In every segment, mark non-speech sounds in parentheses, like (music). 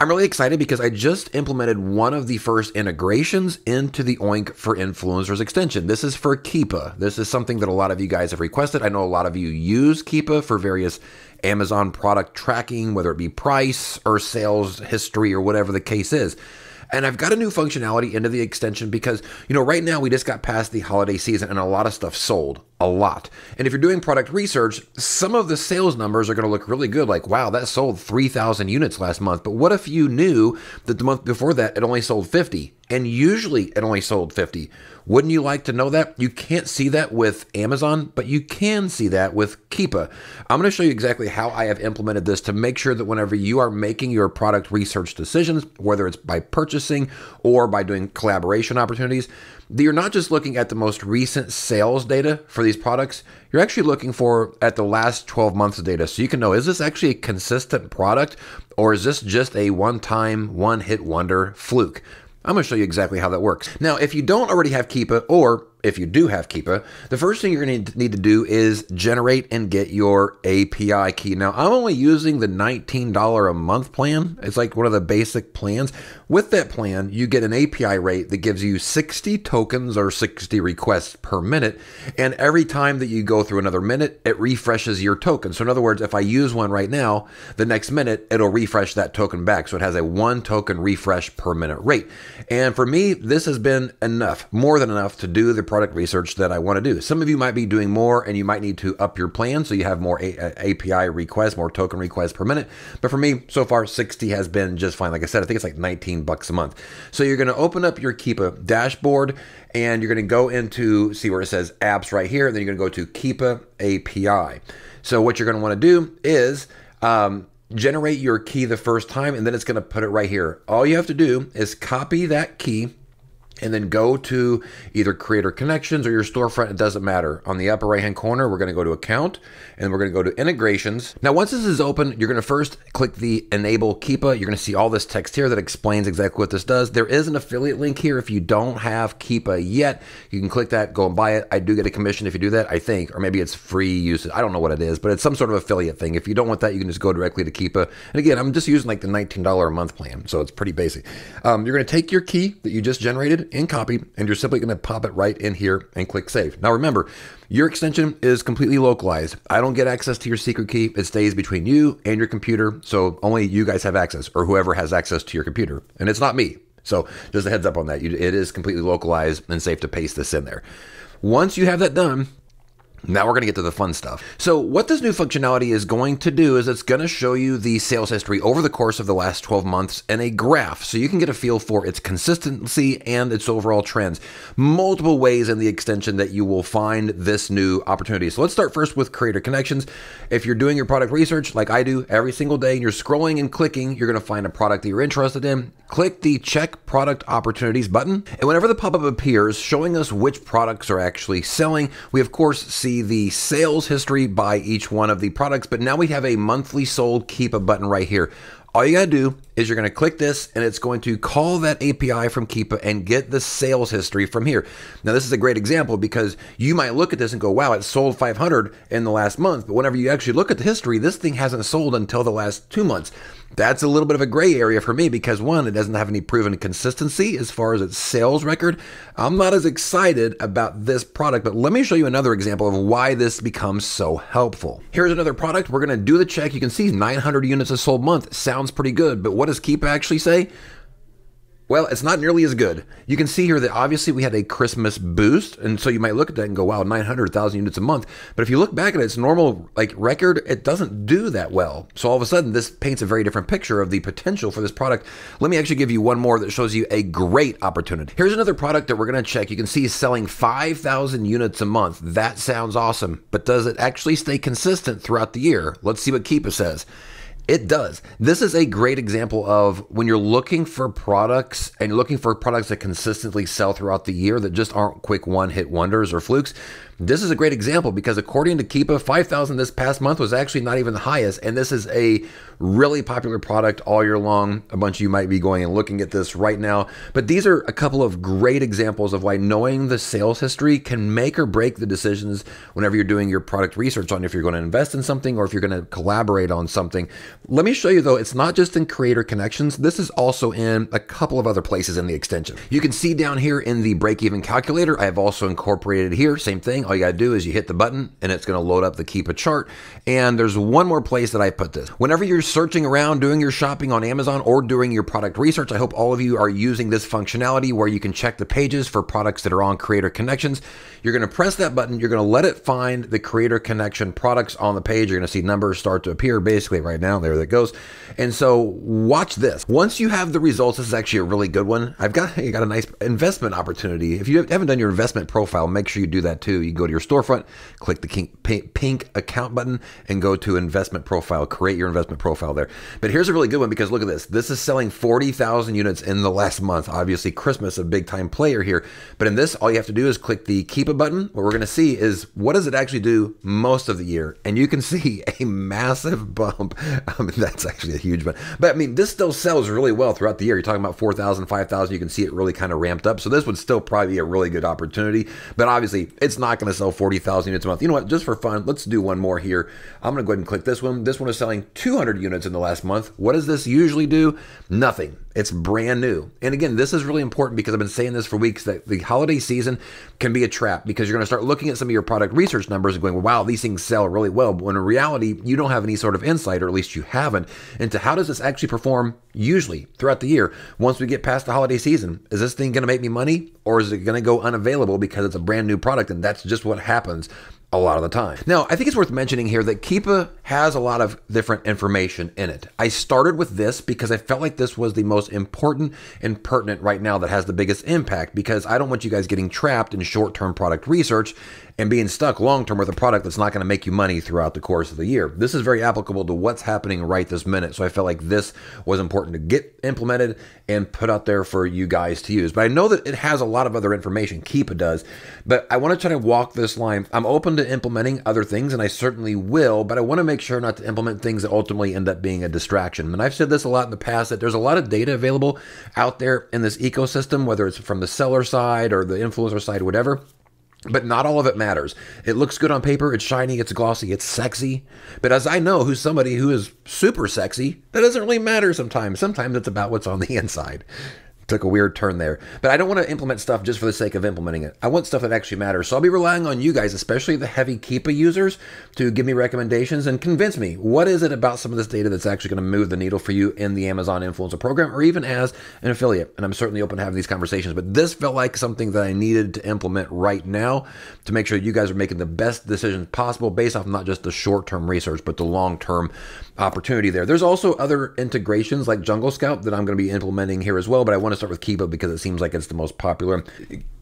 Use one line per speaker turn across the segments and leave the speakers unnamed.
I'm really excited because I just implemented one of the first integrations into the Oink for Influencers extension. This is for Keepa. This is something that a lot of you guys have requested. I know a lot of you use Keepa for various Amazon product tracking, whether it be price or sales history or whatever the case is. And I've got a new functionality into the extension because, you know, right now we just got past the holiday season and a lot of stuff sold a lot. And if you're doing product research, some of the sales numbers are going to look really good. Like, wow, that sold 3,000 units last month. But what if you knew that the month before that it only sold 50? And usually it only sold 50. Wouldn't you like to know that? You can't see that with Amazon, but you can see that with Keepa. I'm going to show you exactly how I have implemented this to make sure that whenever you are making your product research decisions, whether it's by purchasing or by doing collaboration opportunities, that you're not just looking at the most recent sales data for these products, you're actually looking for at the last 12 months of data. So you can know is this actually a consistent product or is this just a one time, one hit wonder fluke? I'm going to show you exactly how that works. Now, if you don't already have Keepa, or if you do have Keepa, the first thing you're going to need to do is generate and get your API key. Now, I'm only using the $19 a month plan. It's like one of the basic plans. With that plan, you get an API rate that gives you 60 tokens or 60 requests per minute. And every time that you go through another minute, it refreshes your token. So, in other words, if I use one right now, the next minute, it'll refresh that token back. So, it has a one token refresh per minute rate. And for me, this has been enough, more than enough to do the product research that I want to do. Some of you might be doing more and you might need to up your plan so you have more API uh, requests, more token requests per minute. But for me, so far, 60 has been just fine. Like I said, I think it's like 19 bucks a month. So you're going to open up your Keepa dashboard and you're going to go into see where it says apps right here. And then you're going to go to Keepa API. So what you're going to want to do is um, generate your key the first time, and then it's going to put it right here. All you have to do is copy that key and then go to either creator connections or your storefront. It doesn't matter. On the upper right hand corner we're going to go to account and we're going to go to integrations. Now once this is open you're going to first click the enable keepa. You're going to see all this text here that explains exactly what this does. There is an affiliate link here. If you don't have keepa yet you can click that go and buy it. I do get a commission if you do that i think or maybe it's free use i don't know what it is but it's some sort of affiliate thing. If you don't want that you can just go directly to keepa. And again i'm just using like the $19 a month plan so it's pretty basic. Um, you're going to take your key that you just generated in copy, and you're simply going to pop it right in here and click save. Now remember, your extension is completely localized. I don't get access to your secret key. It stays between you and your computer, so only you guys have access, or whoever has access to your computer. And it's not me. So just a heads up on that. it is completely localized and safe to paste this in there. Once you have that done, now we're going to get to the fun stuff. So what this new functionality is going to do is it's going to show you the sales history over the course of the last 12 months in a graph so you can get a feel for its consistency and its overall trends. Multiple ways in the extension that you will find this new opportunity. So let's start first with creator connections. If you're doing your product research like I do every single day and you're scrolling and clicking, you're going to find a product that you're interested in. Click the check product opportunities button. And whenever the pop-up appears showing us which products are actually selling, we of course see see the sales history by each one of the products, but now we have a monthly sold Keepa button right here. All you gotta do is you're gonna click this and it's going to call that API from Keepa and get the sales history from here. Now, this is a great example because you might look at this and go, wow, it sold 500 in the last month. But whenever you actually look at the history, this thing hasn't sold until the last two months. That's a little bit of a gray area for me because one, it doesn't have any proven consistency as far as its sales record. I'm not as excited about this product, but let me show you another example of why this becomes so helpful. Here's another product. We're to do the check. You can see 900 units a sold month. Sounds pretty good, but what does Keep actually say? Well, it's not nearly as good. You can see here that obviously we had a Christmas boost, and so you might look at that and go, "Wow, 900,000 units a month." But if you look back at its normal like record, it doesn't do that well. So all of a sudden, this paints a very different picture of the potential for this product. Let me actually give you one more that shows you a great opportunity. Here's another product that we're going to check. You can see selling 5,000 units a month. That sounds awesome, but does it actually stay consistent throughout the year? Let's see what Keepa says. It does. This is a great example of when you're looking for products and you're looking for products that consistently sell throughout the year that just aren't quick one hit wonders or flukes. This is a great example because according to Keepa, 5,000 this past month was actually not even the highest. And this is a really popular product all year long. A bunch of you might be going and looking at this right now. But these are a couple of great examples of why knowing the sales history can make or break the decisions whenever you're doing your product research on if you're going to invest in something or if you're going to collaborate on something. Let me show you though, it's not just in Creator Connections. This is also in a couple of other places in the extension. You can see down here in the break-even calculator, I have also incorporated here, same thing. All you gotta do is you hit the button and it's gonna load up the Keepa chart. And there's one more place that I put this. Whenever you're searching around, doing your shopping on Amazon or doing your product research, I hope all of you are using this functionality where you can check the pages for products that are on Creator Connections. You're gonna press that button, you're gonna let it find the Creator Connection products on the page. You're gonna see numbers start to appear basically right now. There that goes. And so watch this. Once you have the results, this is actually a really good one. I've got (laughs) you got a nice investment opportunity. If you haven't done your investment profile, make sure you do that too. You go to your storefront, click the pink account button, and go to investment profile. Create your investment profile there. But here's a really good one because look at this. This is selling 40,000 units in the last month. Obviously, Christmas a big time player here. But in this, all you have to do is click the Keepa button. What we're going to see is what does it actually do most of the year, and you can (laughs) see a massive bump. (laughs) Um, that's actually a huge one. But I mean, this still sells really well throughout the year. You're talking about 4,000, 5,000. You can see it really kind of ramped up. So this would still probably be a really good opportunity. But obviously, it's not going to sell 40,000 units a month. You know what? Just for fun, let's do one more here. I'm going to go ahead and click this one. This one is selling 200 units in the last month. What does this usually do? Nothing. It's brand new. And again, this is really important because I've been saying this for weeks that the holiday season can be a trap because you're going to start looking at some of your product research numbers and going, wow, these things sell really well. But when in reality, you don't have any sort of insight, or at least you haven't, into how does this actually perform usually throughout the year. Once we get past the holiday season, is this thing going to make me money or is it going to go unavailable because it's a brand new product? And that's just what happens a lot of the time. Now, I think it's worth mentioning here that Keepa has a lot of different information in it. I started with this because I felt like this was the most important and pertinent right now that has the biggest impact because I don't want you guys getting trapped in short term product research and being stuck long term with a product that's not going to make you money throughout the course of the year. This is very applicable to what's happening right this minute. So I felt like this was important to get implemented and put out there for you guys to use. But I know that it has a lot of other information, Keepa does, but I want to try to walk this line. I'm open to implementing other things, and I certainly will, but I want to make sure not to implement things that ultimately end up being a distraction. And I've said this a lot in the past that there's a lot of data available out there in this ecosystem, whether it's from the seller side or the influencer side, whatever. But not all of it matters. It looks good on paper, it's shiny, it's glossy, it's sexy. But as I know who's somebody who is super sexy, that doesn't really matter sometimes. Sometimes it's about what's on the (laughs) inside took a weird turn there. But I don't want to implement stuff just for the sake of implementing it. I want stuff that actually matters. So I'll be relying on you guys, especially the heavy Keepa users, to give me recommendations and convince me what is it about some of this data that's actually going to move the needle for you in the Amazon Influencer program or even as an affiliate. And I'm certainly open to having these conversations. But this felt like something that I needed to implement right now to make sure you guys are making the best decisions possible based off not just the short term research, but the long term opportunity there. There's also other integrations like Jungle Scout that I'm going to be implementing here as well, but I want to start with Keepa because it seems like it's the most popular.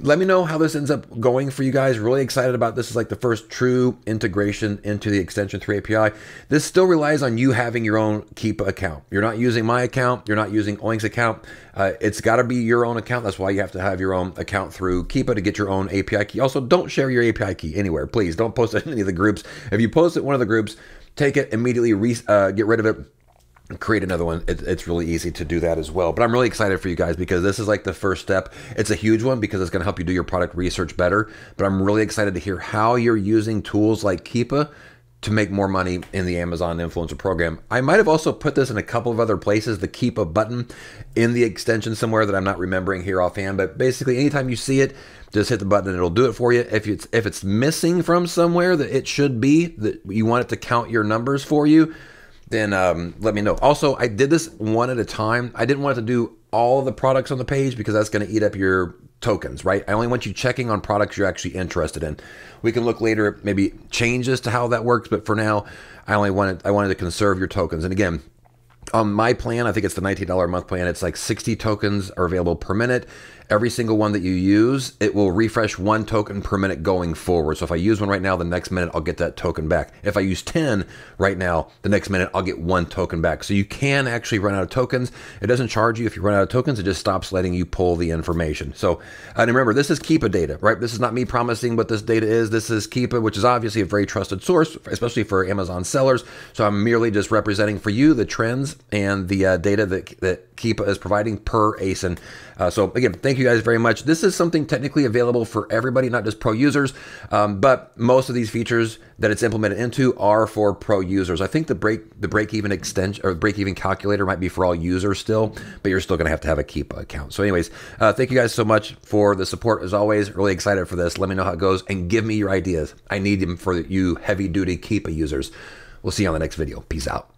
Let me know how this ends up going for you guys. Really excited about this. is like the first true integration into the Extension 3 API. This still relies on you having your own Keepa account. You're not using my account. You're not using Oink's account. Uh, it's got to be your own account. That's why you have to have your own account through Keepa to get your own API key. Also, don't share your API key anywhere. Please don't post it in any of the groups. If you post it in one of the groups, take it immediately, uh, get rid of it, create another one. It, it's really easy to do that as well. But I'm really excited for you guys because this is like the first step. It's a huge one because it's going to help you do your product research better. But I'm really excited to hear how you're using tools like Keepa to make more money in the Amazon influencer program. I might have also put this in a couple of other places, the Keepa button in the extension somewhere that I'm not remembering here offhand. But basically, anytime you see it, just hit the button and it'll do it for you. If it's if it's missing from somewhere that it should be, that you want it to count your numbers for you, then um, let me know. Also, I did this one at a time. I didn't want to do all the products on the page because that's going to eat up your tokens, right? I only want you checking on products you're actually interested in. We can look later at maybe changes to how that works, but for now, I only wanted I wanted to conserve your tokens. And again, on my plan, I think it's the $19 a month plan. It's like 60 tokens are available per minute every single one that you use, it will refresh one token per minute going forward. So if I use one right now, the next minute I'll get that token back. If I use 10 right now, the next minute I'll get one token back. So you can actually run out of tokens. It doesn't charge you if you run out of tokens, it just stops letting you pull the information. So, and remember, this is Keepa data, right? This is not me promising what this data is. This is Keepa, which is obviously a very trusted source, especially for Amazon sellers. So I'm merely just representing for you the trends and the uh, data that, that Keepa is providing per ASIN. Uh, so again, thank you guys very much. This is something technically available for everybody, not just pro users, um, but most of these features that it's implemented into are for pro users. I think the break the break even extension or break even calculator might be for all users still, but you're still going to have to have a Keepa account. So, anyways, uh, thank you guys so much for the support as always. Really excited for this. Let me know how it goes and give me your ideas. I need them for you heavy duty Keepa users. We'll see you on the next video. Peace out.